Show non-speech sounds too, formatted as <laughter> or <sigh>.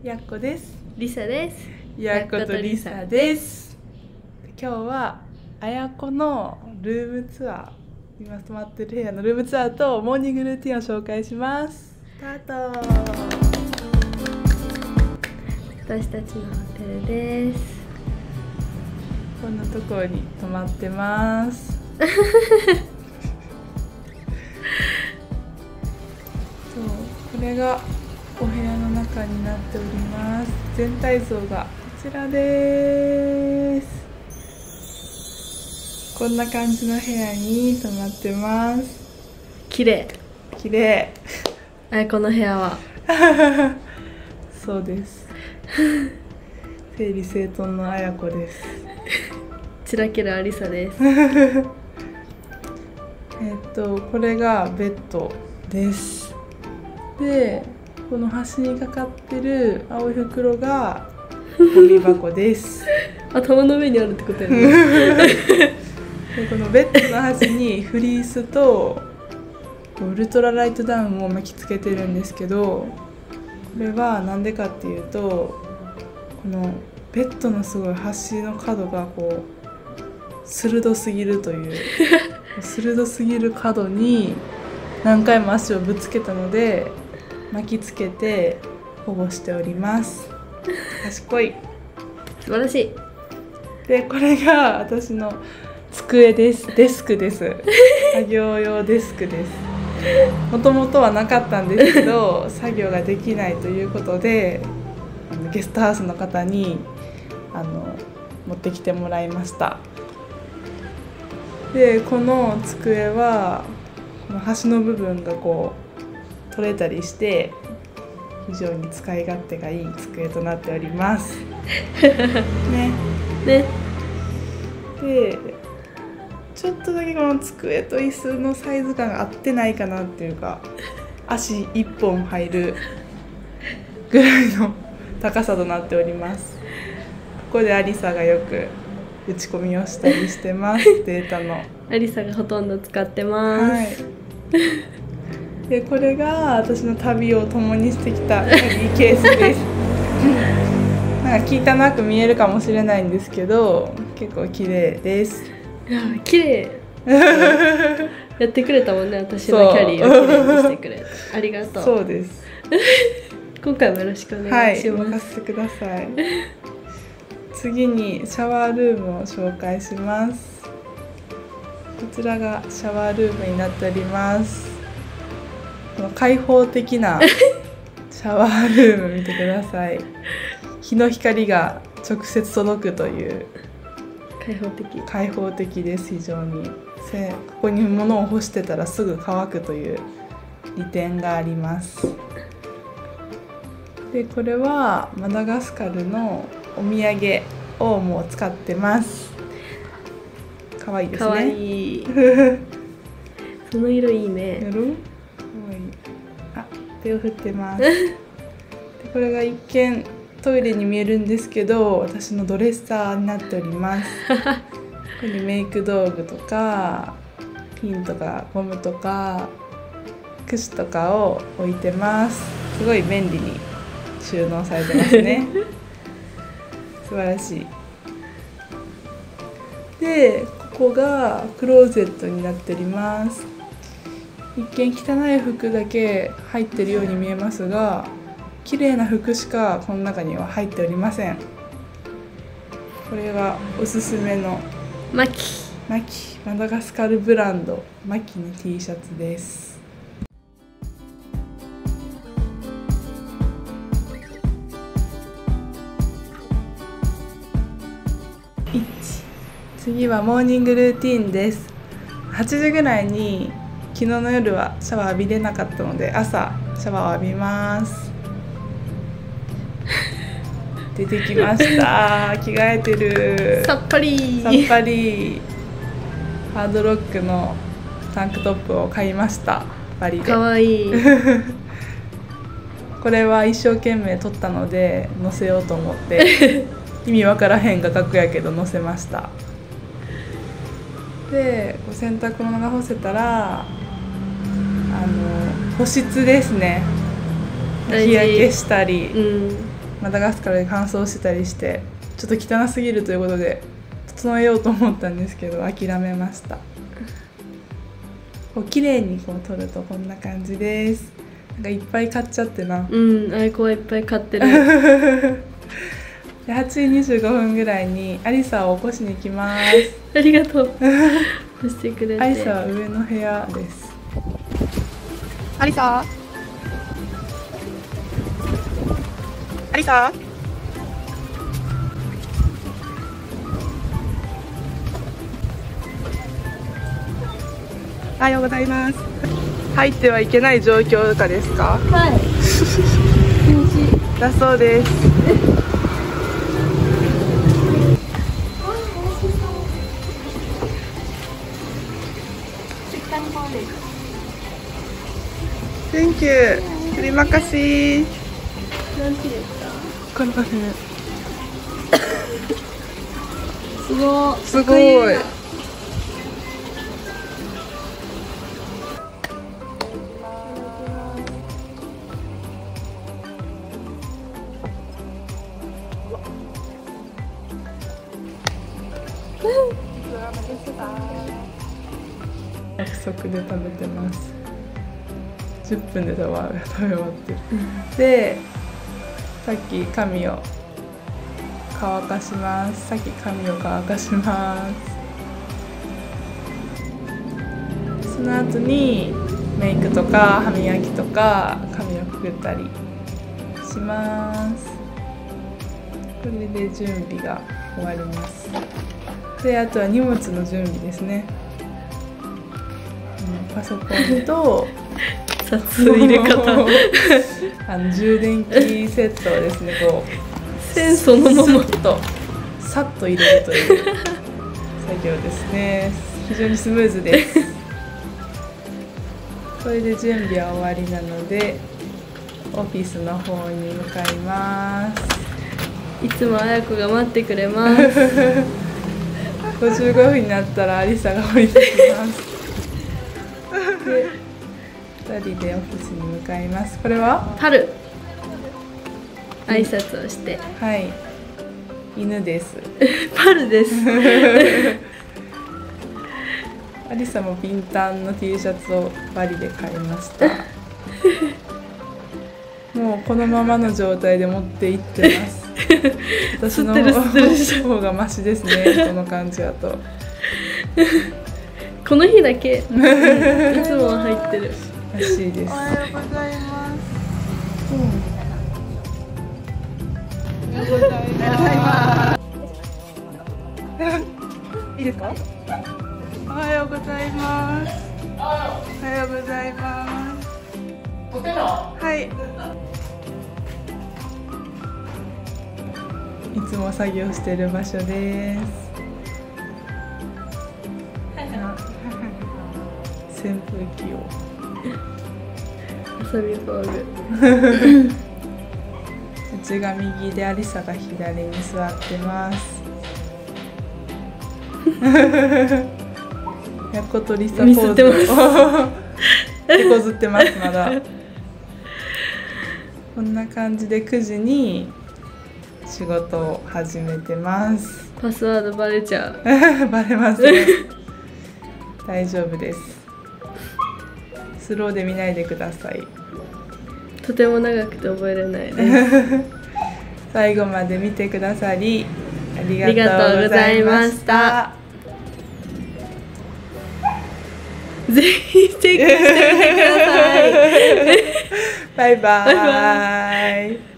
やっこです。リサです。やっことりさです。今日はあやこのルームツアー今泊まってる部屋のルームツアーとモーニングルーティンを紹介します。スタート。私たちのホテルです。こんなところに泊まってます。<laughs> そうこれが屋の中になっております。全体像がこちらです。こんな感じの部屋に泊まってます。綺麗。綺麗。あやこの部屋は。<laughs> そうです。整理整頓のあやこです。チラキラアリサです。<laughs> えっとこれがベッドです。でこの端にかかってる青い袋が <laughs> ゴミ箱です。頭の上にあるってことやね。<laughs> でこのベッドの端にフリースとウルトラライトダウンを巻きつけてるんですけどこれは何でかっていうとこのベッドのすごい端の角がこう鋭すぎるという <laughs> 鋭すぎる角に何回も足をぶつけたので巻きつけて保護しております。賢い。素晴らしい。でこれが私の机です。デスクです。作業用デスクです。もともとはなかったんですけど作業ができないということであのゲストハウスの方にあの持ってきてもらいました。でこの机はこの端の部分がこう取れたりして非常に使い勝手がいい机となっております。<laughs> ね。ね。でちょっとだけこの机と椅子のサイズ感が合ってないかなっていうか <laughs> 足1本入るぐらいの高さとなっております。ここでアリサがよく打ち込みをしたりしてます。<laughs> データの。アリサがほとんど使ってます、はいでこれが私の旅を共にしてきたキャリーケースです。<laughs> なんか汚く見えるかもしれないんですけど結構綺麗です。いや綺麗。やってくれたもんね私のキャリーを綺麗にしてくれて。ありがとう。そう。です。<laughs> 今回もよろしくおはい願いします、任せてください。次にシャワールームを紹介します。こちらがシャワールームになっております開放的な <laughs> シャワールーム見てください。日の光が直接届くという。開放的。開放的です非常に。せここに物を干してたらすぐ乾くという利点があります。でこれはマダガスカルのお土産をもう使ってます。可愛いですね。かわい。い <laughs> その色いいね。やろ手を振ってます。でこれが一見トイレに見えるんですけど私のドレッサーになっております。ここにメイク道具とかピンとかゴムとか櫛とかを置いてます。すごい便利に収納されてますね。素晴らしい。でここがクローゼットになっております。一見汚い服だけ入ってるように見えますが綺麗な服しかこの中には入っておりません。これがおすすめのマキ。マキ。マダガスカルブランド。マキの T シャツです。1次はモーニングルーティンです。8時ぐらいに昨日の夜はシャワー浴びれなかったので朝シャワーを浴びます。<laughs> 出てきました。着替えてる。さっぱり。さっぱり。ハードロックのタンクトップを買いました。バリで。かわいい。<laughs> これは一生懸命撮ったので載せようと思って。<laughs> 意味わからへん画角やけど載せました。で洗濯物が干せたら保湿ですね。日焼けしたりうん。マダガスカルで乾燥してたりしてちょっと汚すぎるということで整えようと思ったんですけど諦めました。こう綺麗にこう取るとこんな感じです。なんかいっぱい買っちゃってな。うんあいこはいっぱい買ってる。<laughs> で8時25分ぐらいにアリサを起こしに行きます。<laughs> ありがとう。そしてくれて。アリサは上の部屋ですアリサ。アリサ。おはようございます。入ってはいけない状況下ですか？はい。<laughs> だそうです Thank you. Terima kasih. なんすごいすごい。約束で食べてます10分で食べ終わって。るでさっき髪を乾かします。さっき髪を乾かします。その後にメイクとか歯磨きとか髪をくくったりします。これで準備が終わります。であとは荷物の準備ですね。うんパソコンと札入れ方。<laughs> あの充電器セットをですねこう線そのまま。とさっと入れるという作業ですね。非常にスムーズです。<laughs> これで準備は終わりなのでオフィスの方に向かいます。いつもあやこが待ってくれます。<laughs> 55分になったらアリサが降りてきます。で2人でオフィスに向かいます。これは？春。挨拶をして。はい。犬です。<laughs> パルです。<laughs> アリサもピンタンの T シャツをバリで買いました。<laughs> もうこのままの状態で持って行ってます。私の方がマシですね。この感じだと。この日だけ。いつもは入ってるらしいですおはようございます。いいですか。おはようございます。おはようございます。はい。<laughs> いつも作業してる場所です扇風機を遊び道具うちが右でアリサが左に座ってます。やっことりさポーますズを手こずってますまだ。こんな感じで9時に仕事を始めてます。<laughs> パスワードバレちゃう。<laughs> バレますね。<laughs> 大丈夫ですスローで見ないでください。とても長くて覚えれないです。<laughs> 最後まで見てくださりありがとうございました。<laughs> ぜひチェックしてみてください。<laughs> バイババイイ